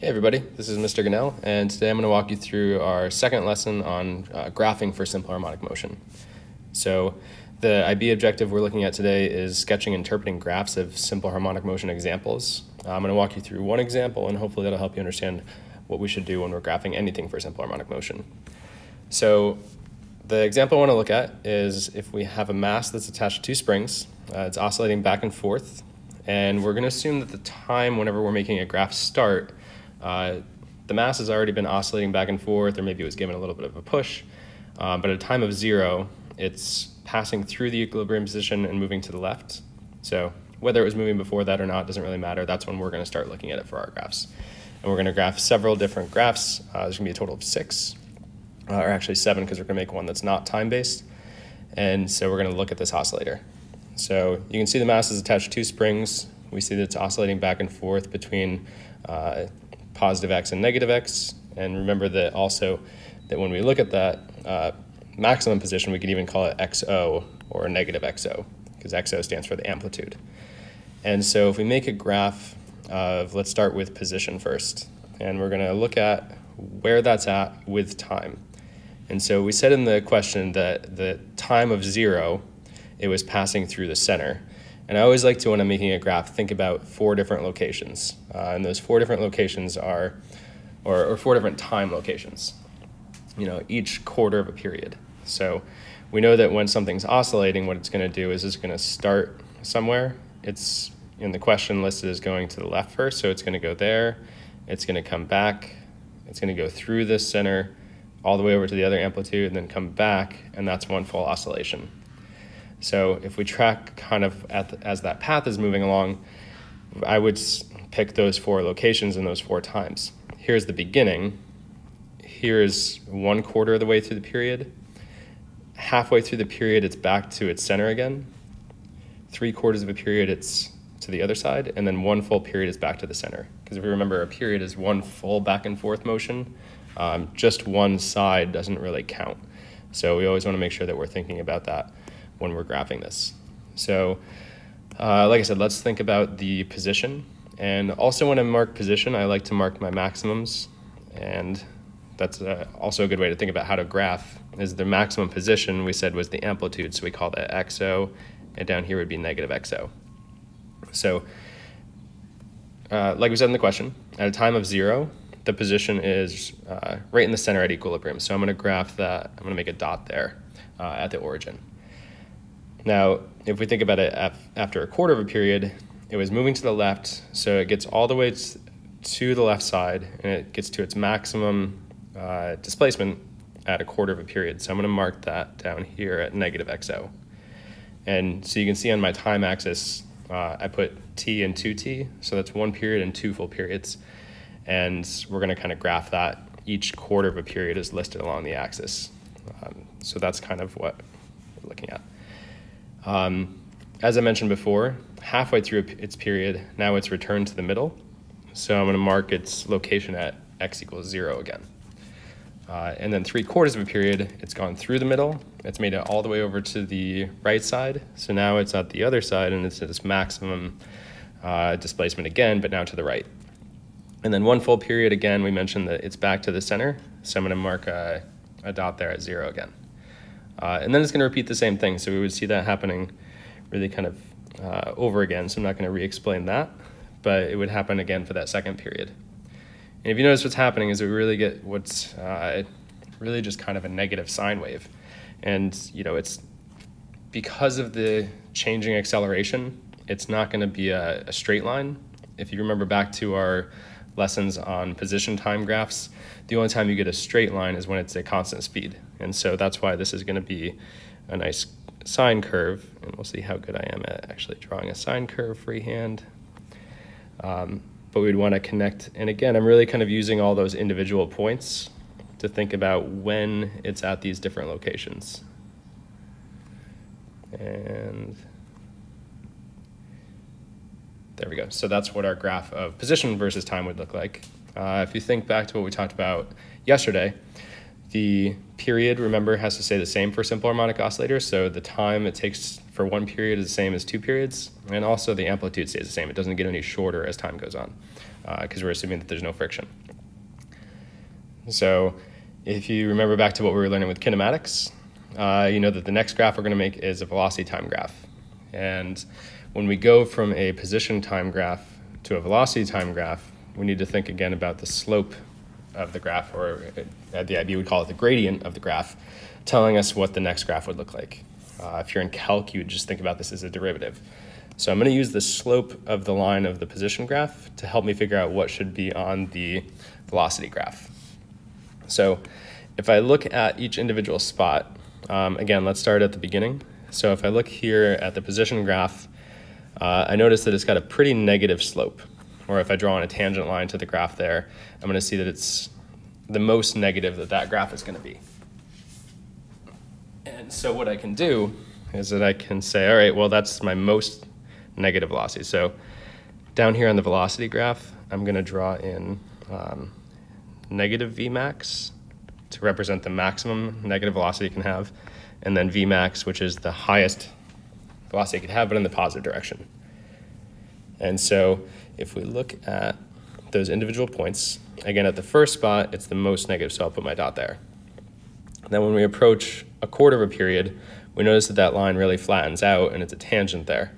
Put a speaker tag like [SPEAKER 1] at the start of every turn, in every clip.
[SPEAKER 1] Hey everybody, this is Mr. Gunnell, and today I'm going to walk you through our second lesson on uh, graphing for simple harmonic motion. So the IB objective we're looking at today is sketching and interpreting graphs of simple harmonic motion examples. Uh, I'm going to walk you through one example, and hopefully that'll help you understand what we should do when we're graphing anything for simple harmonic motion. So the example I want to look at is if we have a mass that's attached to two springs, uh, it's oscillating back and forth, and we're going to assume that the time whenever we're making a graph start uh, the mass has already been oscillating back and forth, or maybe it was given a little bit of a push. Uh, but at a time of zero, it's passing through the equilibrium position and moving to the left. So whether it was moving before that or not doesn't really matter. That's when we're going to start looking at it for our graphs. And we're going to graph several different graphs. Uh, there's going to be a total of six, uh, or actually seven, because we're going to make one that's not time-based. And so we're going to look at this oscillator. So you can see the mass is attached to two springs. We see that it's oscillating back and forth between uh, positive x and negative x. And remember that also that when we look at that uh, maximum position, we could even call it xo or negative xo because xo stands for the amplitude. And so if we make a graph of, let's start with position first, and we're going to look at where that's at with time. And so we said in the question that the time of zero, it was passing through the center. And I always like to, when I'm making a graph, think about four different locations. Uh, and those four different locations are, or, or four different time locations, you know, each quarter of a period. So we know that when something's oscillating, what it's going to do is it's going to start somewhere. It's in the question listed as going to the left first, so it's going to go there. It's going to come back. It's going to go through this center all the way over to the other amplitude and then come back, and that's one full oscillation. So if we track kind of the, as that path is moving along, I would pick those four locations and those four times. Here's the beginning. Here's one quarter of the way through the period. Halfway through the period, it's back to its center again. Three quarters of a period, it's to the other side. And then one full period is back to the center. Because if you remember, a period is one full back and forth motion. Um, just one side doesn't really count. So we always want to make sure that we're thinking about that when we're graphing this. So uh, like I said, let's think about the position. And also when I mark position, I like to mark my maximums. And that's uh, also a good way to think about how to graph is the maximum position we said was the amplitude. So we call that XO, and down here would be negative XO. So uh, like we said in the question, at a time of zero, the position is uh, right in the center at equilibrium. So I'm going to graph that. I'm going to make a dot there uh, at the origin. Now, if we think about it after a quarter of a period, it was moving to the left, so it gets all the way to the left side, and it gets to its maximum uh, displacement at a quarter of a period. So I'm going to mark that down here at negative xo. And so you can see on my time axis, uh, I put t and 2t, so that's one period and two full periods. And we're going to kind of graph that. Each quarter of a period is listed along the axis. Um, so that's kind of what we're looking at. Um, as I mentioned before, halfway through its period, now it's returned to the middle. So I'm going to mark its location at x equals 0 again. Uh, and then three quarters of a period, it's gone through the middle. It's made it all the way over to the right side. So now it's at the other side and it's at its maximum uh, displacement again, but now to the right. And then one full period again, we mentioned that it's back to the center. So I'm going to mark a, a dot there at 0 again. Uh, and then it's going to repeat the same thing. So we would see that happening really kind of uh, over again. So I'm not going to re-explain that, but it would happen again for that second period. And if you notice what's happening is we really get what's uh, really just kind of a negative sine wave. And, you know, it's because of the changing acceleration, it's not going to be a, a straight line. If you remember back to our lessons on position time graphs, the only time you get a straight line is when it's a constant speed. And so that's why this is going to be a nice sine curve. And we'll see how good I am at actually drawing a sine curve freehand. Um, but we'd want to connect. And again, I'm really kind of using all those individual points to think about when it's at these different locations. And there we go. So that's what our graph of position versus time would look like. Uh, if you think back to what we talked about yesterday, the period, remember, has to stay the same for simple harmonic oscillators. So the time it takes for one period is the same as two periods. And also the amplitude stays the same. It doesn't get any shorter as time goes on. because uh, we're assuming that there's no friction. So if you remember back to what we were learning with kinematics, uh, you know that the next graph we're going to make is a velocity time graph. And when we go from a position time graph to a velocity time graph, we need to think again about the slope of the graph, or at the IB would call it the gradient of the graph, telling us what the next graph would look like. Uh, if you're in calc, you would just think about this as a derivative. So I'm going to use the slope of the line of the position graph to help me figure out what should be on the velocity graph. So if I look at each individual spot, um, again, let's start at the beginning. So if I look here at the position graph, uh, I notice that it's got a pretty negative slope. Or if I draw on a tangent line to the graph there, I'm going to see that it's the most negative that that graph is going to be. And so what I can do is that I can say, all right, well, that's my most negative velocity. So down here on the velocity graph, I'm going to draw in um, negative Vmax to represent the maximum negative velocity it can have, and then Vmax, which is the highest velocity it could have, but in the positive direction. And so if we look at those individual points, again, at the first spot, it's the most negative, so I'll put my dot there. Then when we approach a quarter of a period, we notice that that line really flattens out and it's a tangent there.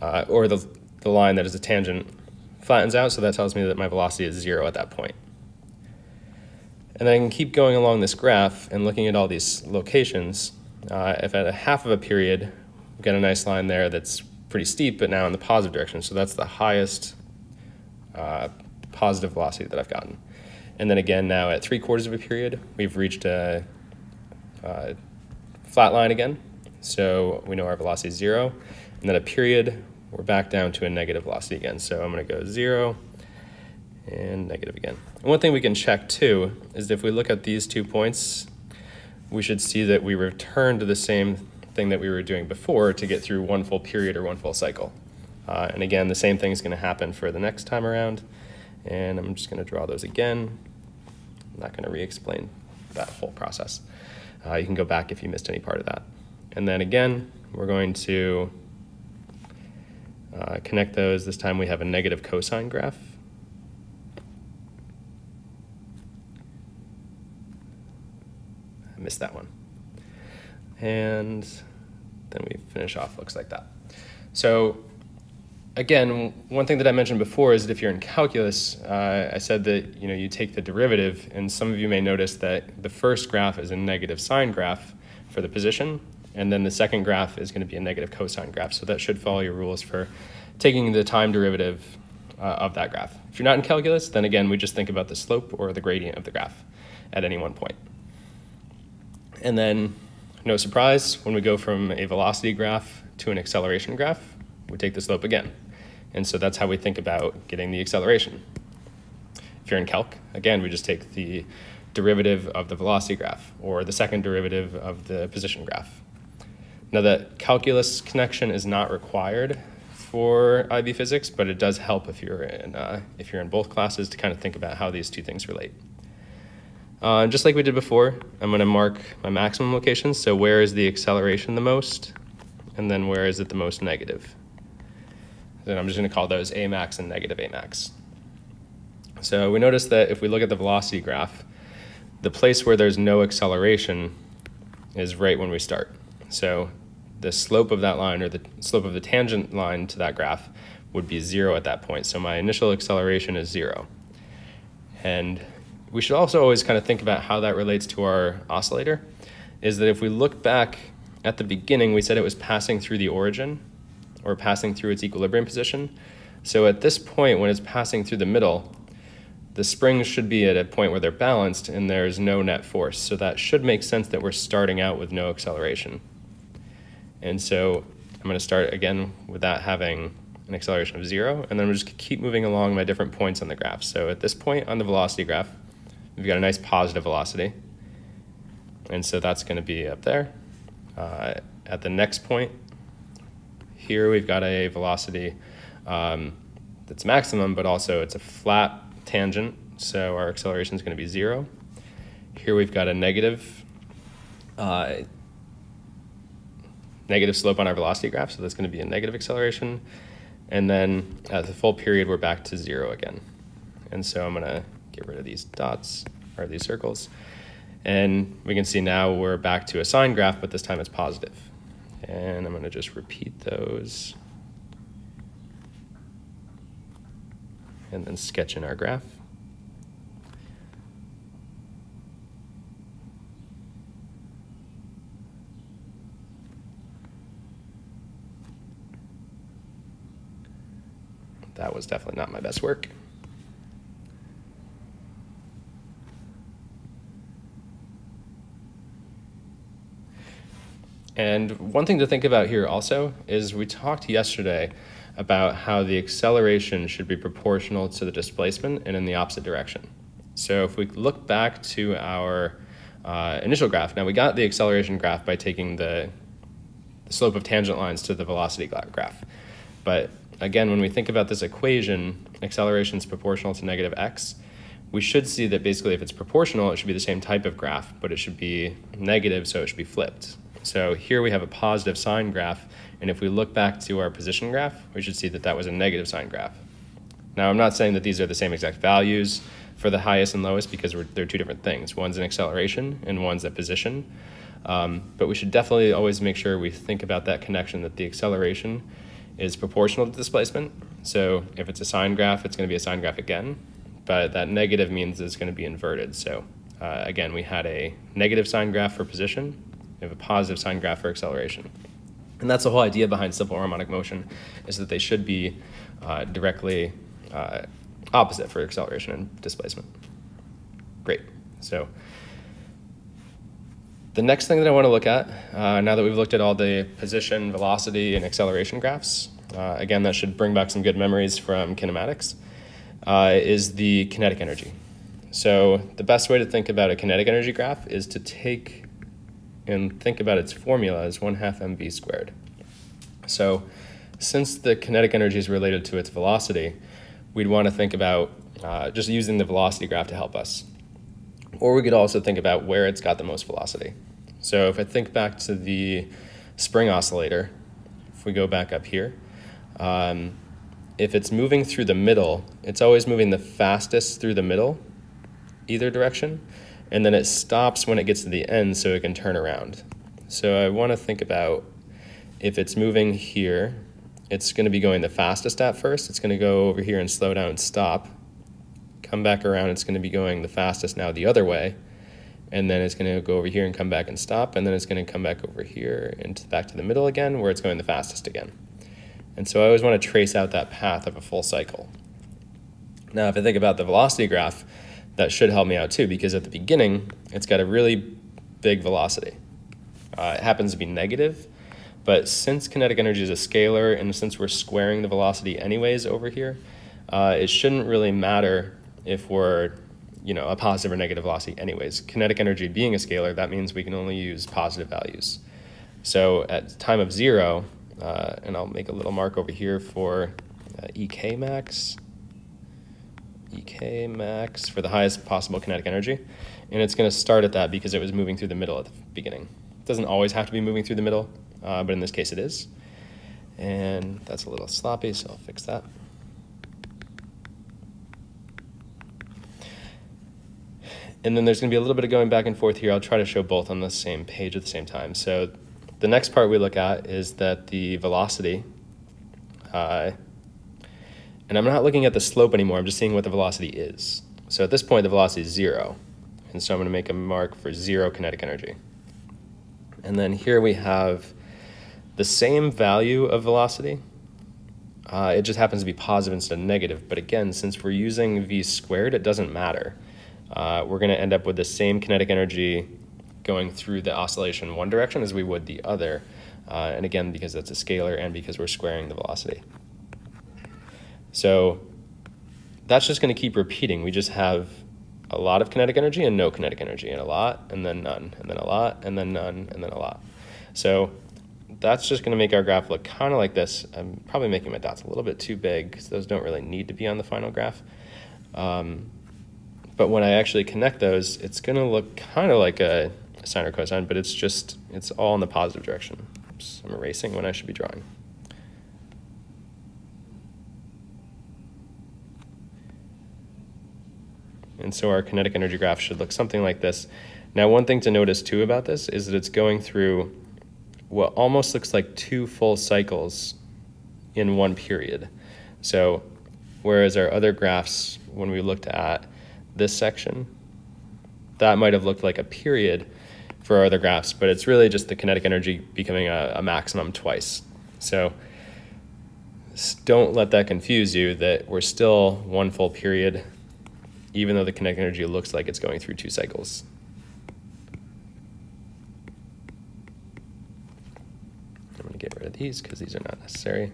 [SPEAKER 1] Uh, or the, the line that is a tangent flattens out, so that tells me that my velocity is zero at that point. And then I can keep going along this graph and looking at all these locations. Uh, if at a half of a period, we get a nice line there that's pretty steep, but now in the positive direction. So that's the highest uh, positive velocity that I've gotten. And then again, now at three quarters of a period, we've reached a, a flat line again. So we know our velocity is zero. And then a period, we're back down to a negative velocity again. So I'm gonna go zero, and negative again. And one thing we can check too is if we look at these two points, we should see that we return to the same thing that we were doing before to get through one full period or one full cycle. Uh, and again, the same thing is going to happen for the next time around. And I'm just going to draw those again. I'm not going to re-explain that whole process. Uh, you can go back if you missed any part of that. And then again, we're going to uh, connect those. This time we have a negative cosine graph. I missed that one. And then we finish off, looks like that. So again, one thing that I mentioned before is that if you're in calculus, uh, I said that you know you take the derivative, and some of you may notice that the first graph is a negative sine graph for the position, and then the second graph is going to be a negative cosine graph. So that should follow your rules for taking the time derivative uh, of that graph. If you're not in calculus, then again, we just think about the slope or the gradient of the graph at any one point. And then, no surprise, when we go from a velocity graph to an acceleration graph, we take the slope again. And so that's how we think about getting the acceleration. If you're in calc, again, we just take the derivative of the velocity graph or the second derivative of the position graph. Now that calculus connection is not required for IB physics, but it does help if you're in, uh, if you're in both classes to kind of think about how these two things relate. Uh, just like we did before, I'm going to mark my maximum locations. So where is the acceleration the most? And then where is it the most negative? Then I'm just going to call those A max and negative A max. So we notice that if we look at the velocity graph, the place where there's no acceleration is right when we start. So the slope of that line or the slope of the tangent line to that graph would be zero at that point. So my initial acceleration is zero. And we should also always kind of think about how that relates to our oscillator, is that if we look back at the beginning, we said it was passing through the origin or passing through its equilibrium position. So at this point, when it's passing through the middle, the springs should be at a point where they're balanced and there's no net force. So that should make sense that we're starting out with no acceleration. And so I'm going to start again with that having an acceleration of zero, and then I'm just keep moving along my different points on the graph. So at this point on the velocity graph, we've got a nice positive velocity. And so that's going to be up there. Uh, at the next point, here we've got a velocity um, that's maximum, but also it's a flat tangent, so our acceleration is going to be zero. Here we've got a negative, uh, negative slope on our velocity graph, so that's going to be a negative acceleration. And then at the full period, we're back to zero again. And so I'm gonna get rid of these dots or these circles. And we can see now we're back to a sine graph, but this time it's positive. And I'm gonna just repeat those. And then sketch in our graph. That was definitely not my best work. And one thing to think about here also is we talked yesterday about how the acceleration should be proportional to the displacement and in the opposite direction. So if we look back to our uh, initial graph, now we got the acceleration graph by taking the, the slope of tangent lines to the velocity graph. But again, when we think about this equation, acceleration is proportional to negative x, we should see that basically if it's proportional, it should be the same type of graph, but it should be negative, so it should be flipped. So here we have a positive sine graph, and if we look back to our position graph, we should see that that was a negative sine graph. Now, I'm not saying that these are the same exact values for the highest and lowest because they're two different things. One's an acceleration and one's a position. Um, but we should definitely always make sure we think about that connection that the acceleration is proportional to displacement. So if it's a sine graph, it's going to be a sine graph again, but that negative means it's going to be inverted. So uh, again, we had a negative sine graph for position, we have a positive sine graph for acceleration. And that's the whole idea behind simple harmonic motion, is that they should be uh, directly uh, opposite for acceleration and displacement. Great. So the next thing that I want to look at, uh, now that we've looked at all the position, velocity, and acceleration graphs, uh, again, that should bring back some good memories from kinematics, uh, is the kinetic energy. So the best way to think about a kinetic energy graph is to take and think about its formula as 1 half mv squared. So since the kinetic energy is related to its velocity, we'd want to think about uh, just using the velocity graph to help us. Or we could also think about where it's got the most velocity. So if I think back to the spring oscillator, if we go back up here, um, if it's moving through the middle, it's always moving the fastest through the middle, either direction, and then it stops when it gets to the end so it can turn around. So I want to think about if it's moving here, it's going to be going the fastest at first. It's going to go over here and slow down and stop come back around, it's going to be going the fastest now the other way. And then it's going to go over here and come back and stop. And then it's going to come back over here and back to the middle again where it's going the fastest again. And so I always want to trace out that path of a full cycle. Now, if I think about the velocity graph, that should help me out too, because at the beginning, it's got a really big velocity. Uh, it happens to be negative, but since kinetic energy is a scalar, and since we're squaring the velocity anyways over here, uh, it shouldn't really matter if we're you know a positive or negative velocity anyways. Kinetic energy being a scalar, that means we can only use positive values. So at time of zero, uh, and I'll make a little mark over here for uh, EK max, EK max for the highest possible kinetic energy. And it's going to start at that because it was moving through the middle at the beginning. It doesn't always have to be moving through the middle, uh, but in this case it is. And that's a little sloppy, so I'll fix that. and then there's going to be a little bit of going back and forth here. I'll try to show both on the same page at the same time. So the next part we look at is that the velocity, uh, and I'm not looking at the slope anymore, I'm just seeing what the velocity is. So at this point, the velocity is zero. And so I'm going to make a mark for zero kinetic energy. And then here we have the same value of velocity. Uh, it just happens to be positive instead of negative. But again, since we're using v squared, it doesn't matter uh, we're going to end up with the same kinetic energy going through the oscillation one direction as we would the other. Uh, and again, because that's a scalar and because we're squaring the velocity. So that's just going to keep repeating. We just have a lot of kinetic energy and no kinetic energy, and a lot, and then none, and then a lot, and then none, and then a lot. So that's just going to make our graph look kind of like this. I'm probably making my dots a little bit too big because those don't really need to be on the final graph. Um, but when I actually connect those, it's going to look kind of like a, a sine or cosine, but it's just, it's all in the positive direction. Oops, I'm erasing when I should be drawing. And so our kinetic energy graph should look something like this. Now, one thing to notice too about this is that it's going through what almost looks like two full cycles in one period. So whereas our other graphs, when we looked at this section, that might have looked like a period for our other graphs, but it's really just the kinetic energy becoming a, a maximum twice. So don't let that confuse you that we're still one full period, even though the kinetic energy looks like it's going through two cycles. I'm going to get rid of these because these are not necessary.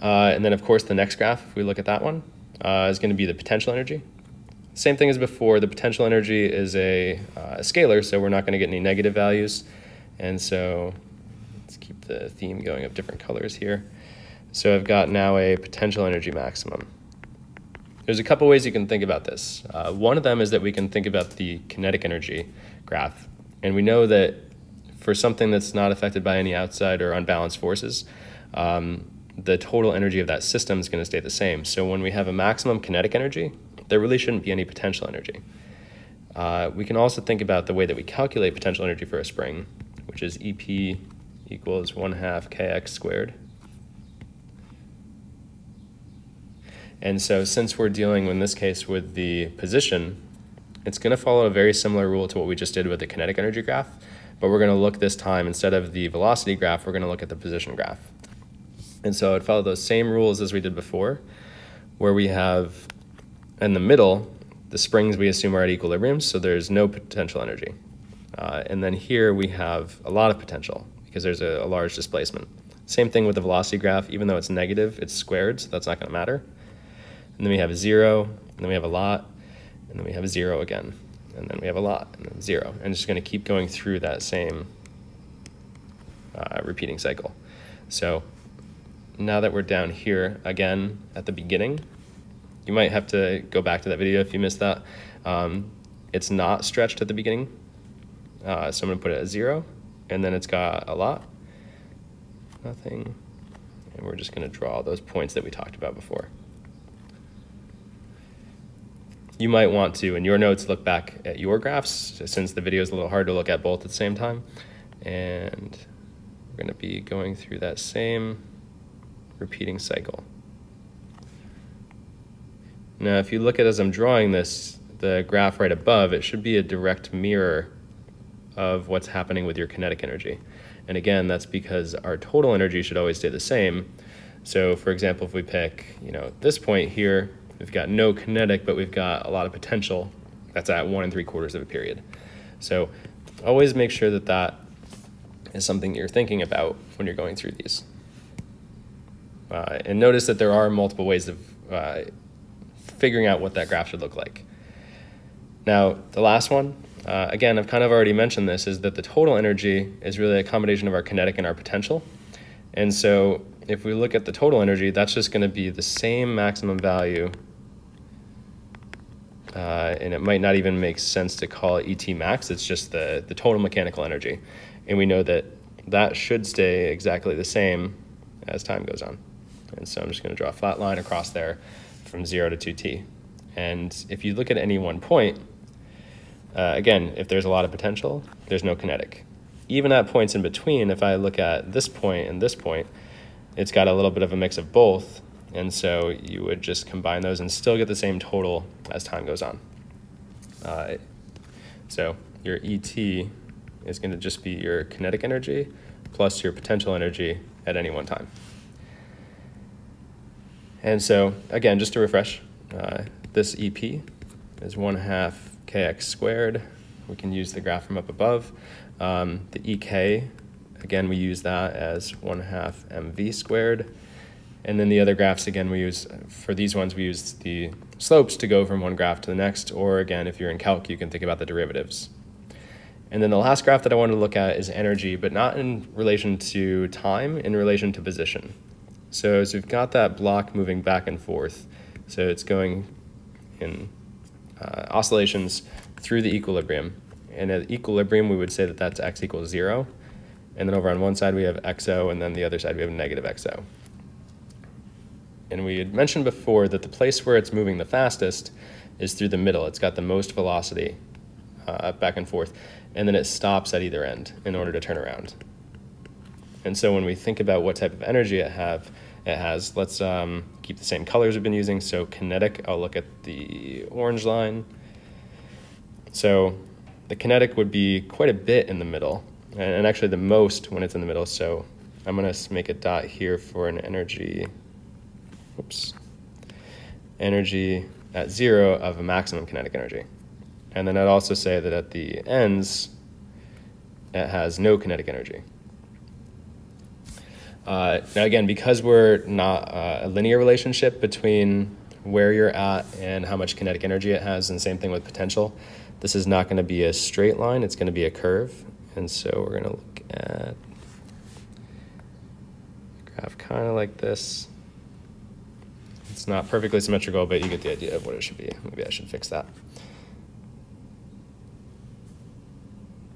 [SPEAKER 1] Uh, and then, of course, the next graph, if we look at that one, uh, is going to be the potential energy. Same thing as before, the potential energy is a, uh, a scalar, so we're not going to get any negative values. And so let's keep the theme going of different colors here. So I've got now a potential energy maximum. There's a couple ways you can think about this. Uh, one of them is that we can think about the kinetic energy graph. And we know that for something that's not affected by any outside or unbalanced forces, um, the total energy of that system is going to stay the same. So when we have a maximum kinetic energy, there really shouldn't be any potential energy. Uh, we can also think about the way that we calculate potential energy for a spring, which is EP equals 1 half kx squared. And so since we're dealing in this case with the position, it's going to follow a very similar rule to what we just did with the kinetic energy graph, but we're going to look this time, instead of the velocity graph, we're going to look at the position graph. And so it followed those same rules as we did before, where we have in the middle, the springs we assume are at equilibrium, so there's no potential energy. Uh, and then here we have a lot of potential because there's a, a, large displacement. Same thing with the velocity graph, even though it's negative, it's squared, so that's not gonna matter. And then we have a zero, and then we have a lot, and then we have a zero again, and then we have a lot, and then zero. And it's just gonna keep going through that same uh, repeating cycle. So now that we're down here again at the beginning, you might have to go back to that video if you missed that. Um, it's not stretched at the beginning. Uh, so I'm gonna put it at zero and then it's got a lot, nothing. And we're just gonna draw those points that we talked about before. You might want to, in your notes, look back at your graphs since the video is a little hard to look at both at the same time. And we're gonna be going through that same repeating cycle. Now, if you look at as I'm drawing this, the graph right above, it should be a direct mirror of what's happening with your kinetic energy. And again, that's because our total energy should always stay the same. So for example, if we pick, you know, this point here, we've got no kinetic, but we've got a lot of potential. That's at one and three quarters of a period. So always make sure that that is something you're thinking about when you're going through these. Uh, and notice that there are multiple ways of uh, figuring out what that graph should look like. Now, the last one, uh, again, I've kind of already mentioned this, is that the total energy is really a combination of our kinetic and our potential. And so if we look at the total energy, that's just going to be the same maximum value. Uh, and it might not even make sense to call it ET max. It's just the, the total mechanical energy. And we know that that should stay exactly the same as time goes on. And so I'm just going to draw a flat line across there from 0 to 2t. And if you look at any one point, uh, again, if there's a lot of potential, there's no kinetic. Even at points in between, if I look at this point and this point, it's got a little bit of a mix of both. And so you would just combine those and still get the same total as time goes on. Uh, so your ET is going to just be your kinetic energy plus your potential energy at any one time. And so, again, just to refresh, uh, this EP is 1 half kx squared. We can use the graph from up above. Um, the EK, again, we use that as 1 half mv squared. And then the other graphs, again, we use, for these ones, we use the slopes to go from one graph to the next, or again, if you're in calc, you can think about the derivatives. And then the last graph that I wanted to look at is energy, but not in relation to time, in relation to position. So as we've got that block moving back and forth, so it's going in uh, oscillations through the equilibrium. And at equilibrium, we would say that that's x equals zero. And then over on one side, we have xo, and then the other side, we have negative xo. And we had mentioned before that the place where it's moving the fastest is through the middle. It's got the most velocity uh, back and forth, and then it stops at either end in order to turn around. And so when we think about what type of energy it have, it has, let's um, keep the same colors we've been using. So kinetic, I'll look at the orange line. So the kinetic would be quite a bit in the middle, and actually the most when it's in the middle. So I'm going to make a dot here for an energy, oops, energy at zero of a maximum kinetic energy. And then I'd also say that at the ends, it has no kinetic energy. Uh, now again, because we're not uh, a linear relationship between where you're at and how much kinetic energy it has, and same thing with potential, this is not going to be a straight line, it's going to be a curve. And so we're going to look at a graph kind of like this. It's not perfectly symmetrical, but you get the idea of what it should be. Maybe I should fix that.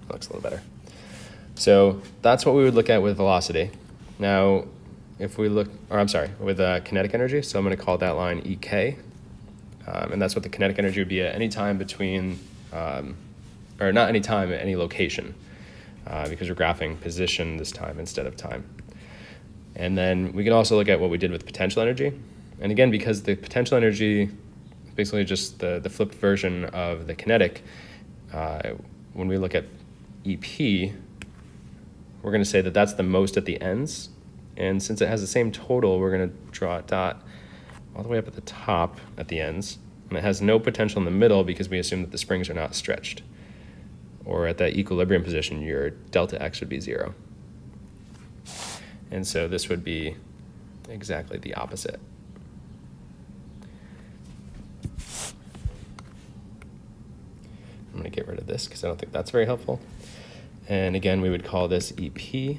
[SPEAKER 1] Looks a little better. So that's what we would look at with velocity. Now, if we look, or I'm sorry, with uh, kinetic energy, so I'm going to call that line EK, um, and that's what the kinetic energy would be at any time between, um, or not any time at any location, uh, because we're graphing position this time instead of time. And then we can also look at what we did with potential energy. And again, because the potential energy, basically just the, the flipped version of the kinetic, uh, when we look at EP, we're going to say that that's the most at the ends. And since it has the same total, we're going to draw a dot all the way up at the top at the ends. And it has no potential in the middle because we assume that the springs are not stretched. Or at that equilibrium position, your delta x would be zero. And so this would be exactly the opposite. I'm going to get rid of this because I don't think that's very helpful. And again, we would call this EP.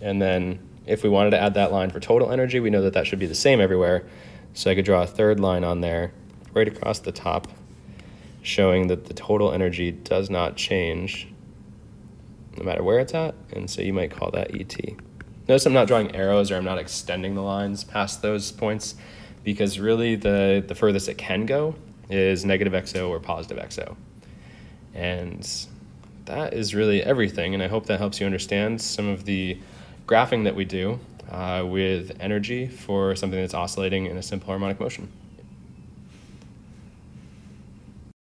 [SPEAKER 1] And then if we wanted to add that line for total energy, we know that that should be the same everywhere. So I could draw a third line on there right across the top showing that the total energy does not change no matter where it's at. And so you might call that ET. Notice I'm not drawing arrows or I'm not extending the lines past those points because really the, the furthest it can go is negative XO or positive XO. And that is really everything. And I hope that helps you understand some of the graphing that we do uh, with energy for something that's oscillating in a simple harmonic motion.